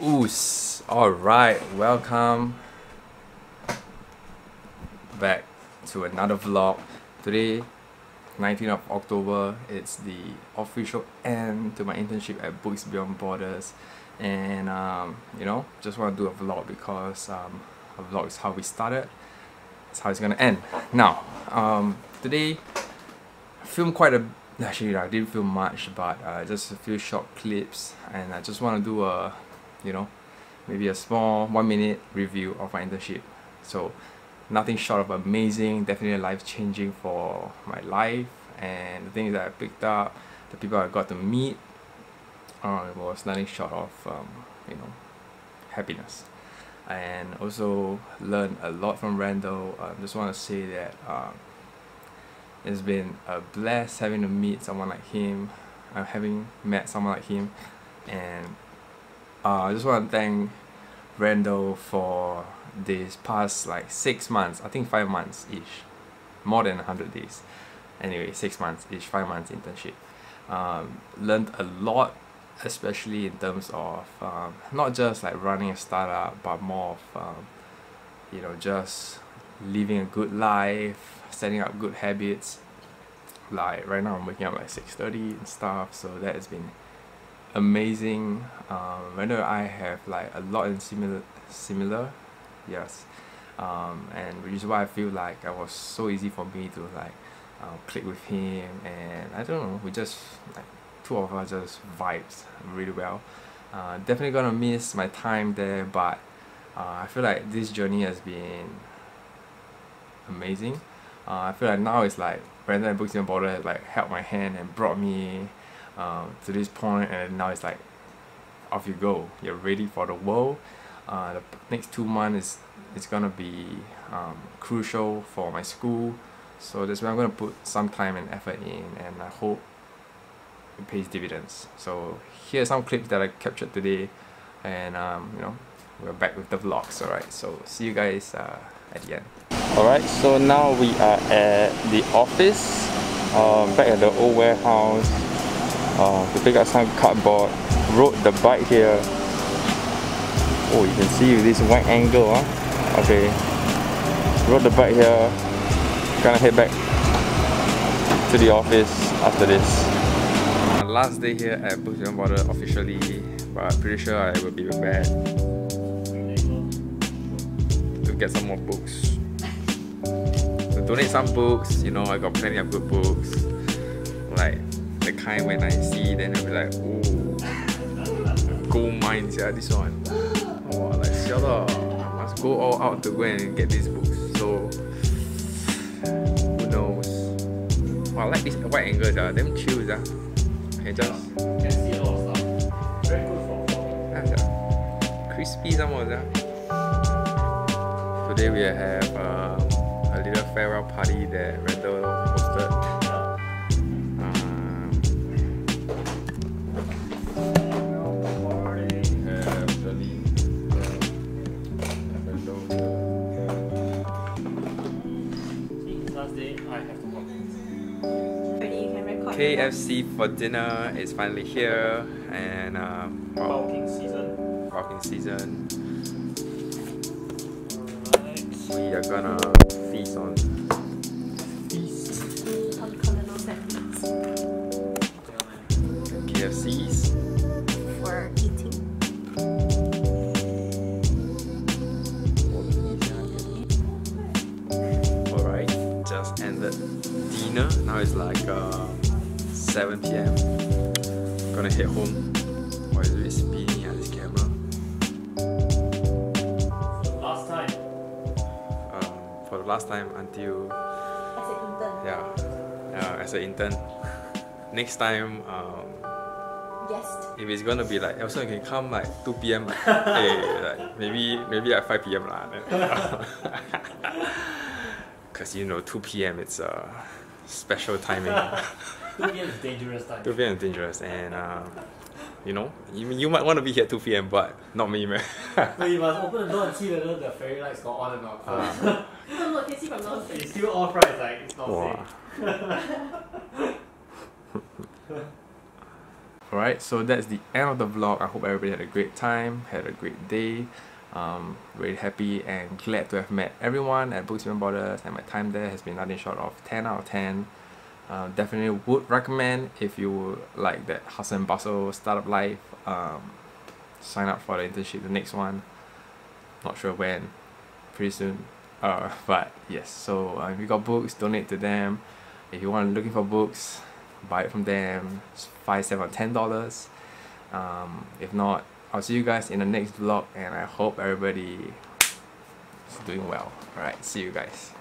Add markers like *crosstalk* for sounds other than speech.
Oos. Alright, welcome back to another vlog. Today, 19th of October, it's the official end to my internship at Books Beyond Borders. And, um, you know, just want to do a vlog because um, a vlog is how we started. It's how it's gonna end. Now, um, today, I filmed quite a actually I didn't film much but uh, just a few short clips and I just want to do a you know maybe a small one minute review of my internship. So nothing short of amazing definitely life changing for my life. And the things that I picked up the people I got to meet uh, was nothing short of um, you know happiness. And also learned a lot from Randall. I uh, just want to say that um, it's been a blast having to meet someone like him. Uh, having met someone like him and uh, I just want to thank Randall for this past like six months I think five months ish, more than 100 days. Anyway six months ish, five months internship. Um, learned a lot especially in terms of um, not just like running a startup but more of um, you know just living a good life setting up good habits. Like right now I'm waking up like 6.30 and stuff so that has been amazing um, whenever I have like a lot in similar similar yes um, and which is why I feel like it was so easy for me to like uh, click with him and I don't know we just like two of us just vibes really well. Uh, definitely gonna miss my time there but uh, I feel like this journey has been amazing. Uh, I feel like now it's like Brandon and Books Beyond Border has like held my hand and brought me um, to this point and now it's like off you go. You're ready for the world. Uh, the next two months is it's gonna be um, crucial for my school. So that's why I'm gonna put some time and effort in and I hope it pays dividends. So here are some clips that I captured today and um, you know we're back with the vlogs alright? So see you guys uh, at the end. Alright so now we are at the office um, back at the old warehouse uh, to pick up some cardboard rode the bike here. Oh you can see this wide angle huh? okay. Rode the bike here. Gonna head back to the office after this. Last day here at Books Beyond Border officially but I'm pretty sure I will be back to get some more books. To donate some books you know I got plenty of good books. Like the kind when I see then I'll be like oh gold mines yeah this one. Oh like shut up I must go all out to go and get these books. So who knows? I like this wide angle yeah them chill yeah. Can just can see a lot of stuff. Very good for vlogging. Yeah, crispy some more yeah. Today we have um, a little farewell party that Randall hosted KFC for dinner is finally here and um, well, bulking season. Bulking season. Right. We are gonna feast on feast on colonel sandwiches. KFCs for eating. Alright, just ended dinner. Now it's like uh 7 p.m. Gonna head home. Why is it spinning at this camera? For the last time. Um, for the last time until. As an intern. Yeah, yeah, as an intern. *laughs* Next time, um, guest. If it's gonna be like, also you can come like 2 p.m. Like, hey, *laughs* like maybe maybe at 5 p.m. lah. *laughs* Cause you know 2 p.m. it's a uh, special timing. 2 p.m. is dangerous time. 2 p.m. is dangerous and uh, you know, you, you might want to be here at 2 p.m. but not me man. no, you must open the door and *laughs* see whether the fairy lights go on and off. Uh, no, no, can see from downstairs. It's still off right, it's like, it's not wow. safe. *laughs* Alright, so that's the end of the vlog. I hope everybody had a great time, had a great day. Um, very happy and glad to have met everyone at Books Beyond Borders and my time there has been nothing short of 10 out of 10. Um, definitely would recommend if you like that hustle and bustle startup life. Um, sign up for the internship, the next one. Not sure when, pretty soon. Uh, *laughs* but yes, so uh, if you got books, donate to them. If you want looking for books, buy it from them. It's five, seven, ten dollars. Um, if not, I'll see you guys in the next vlog, and I hope everybody is doing well. Alright, see you guys.